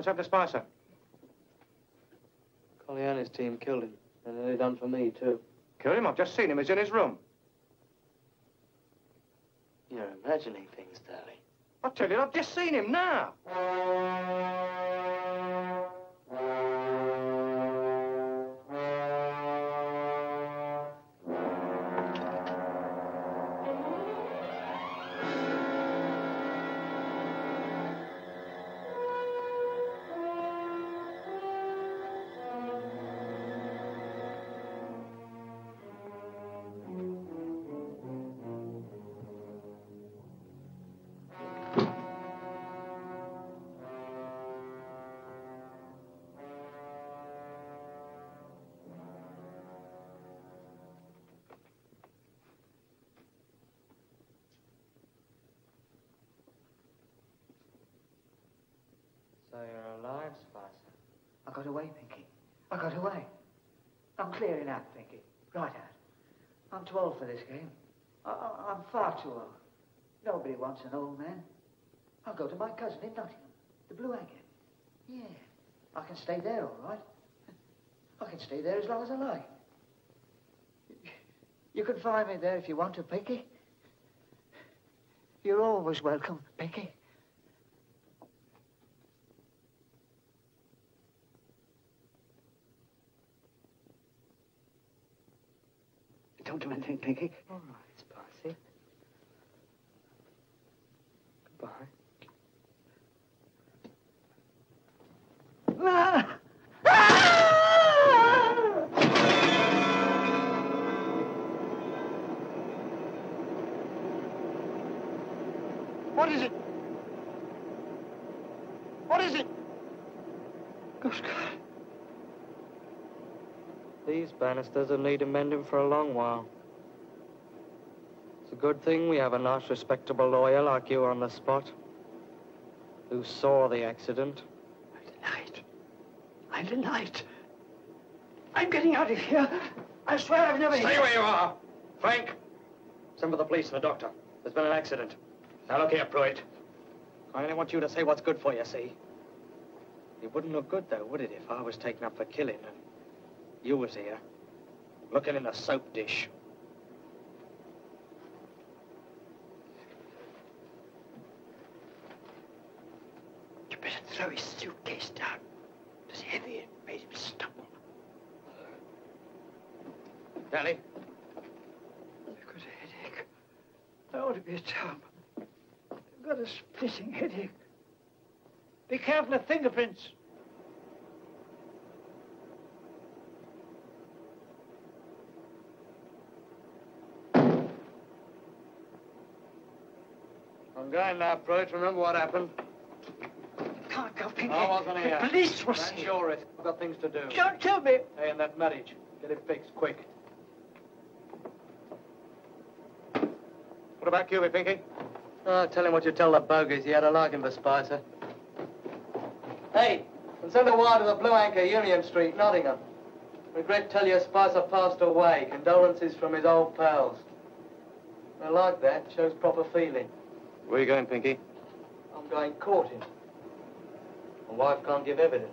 What's happened to Spicer? Colleoni's team killed him, and they done for me, too. Killed him? I've just seen him. He's in his room. You're imagining things, darling. I tell you, I've just seen him now. So you're alive, Spicer? I got away, Pinkie. I got away. I'm clearing out, Pinkie. Right out. I'm too old for this game. I, I'm far too old. Nobody wants an old man. I'll go to my cousin in Nottingham, the Blue Anchor. Yeah, I can stay there, all right. I can stay there as long as I like. You can find me there if you want to, Pinkie. You're always welcome, Pinkie. Don't do anything, Pinkie. All right, Spicy. Goodbye. Ah! What is it? What is it? Good God. These banisters will need amending for a long while. It's a good thing we have a nice, respectable lawyer like you on the spot, who saw the accident. Night. I'm the night. I'm getting out of here. I swear I've never... Stay where you are. Frank, send for the police and the doctor. There's been an accident. Now look here, Prewitt. I only want you to say what's good for you, see? It wouldn't look good, though, would it, if I was taken up for killing and You was here, looking in a soap dish. You better throw his suitcase down. It's heavy. It made him stumble. Danny, I've got a headache. I ought to be a home. I've got a splitting headache. Be careful of fingerprints. I'm going now, Prewitt. Remember what happened? Can't go, Pinkie. I wasn't here. The police was That's here. your risk. I've got things to do. Don't tell me. Hey, and that marriage. Get it fixed, quick. What about Cuby, Pinkie? Oh, tell him what you tell the bogies. He had a liking for Spicer. Hey, and send a wire to the Blue Anchor, Union Street, Nottingham. Regret to tell you Spicer passed away. Condolences from his old pals. I like that. Shows proper feeling. Where are you going, Pinkie? I'm going courting. My wife can't give evidence.